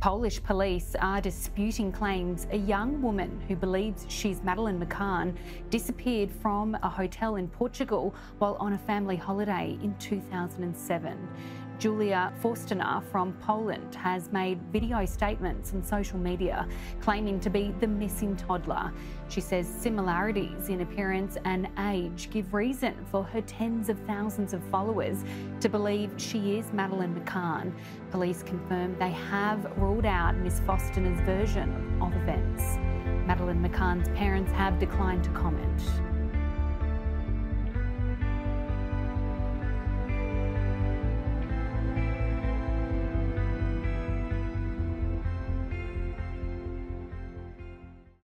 Polish police are disputing claims a young woman who believes she's Madeleine McCann disappeared from a hotel in Portugal while on a family holiday in 2007. Julia Faustyna from Poland has made video statements on social media claiming to be the missing toddler. She says similarities in appearance and age give reason for her tens of thousands of followers to believe she is Madeleine McCann. Police confirm they have ruled out Miss Faustyna's version of events. Madeleine McCann's parents have declined to comment.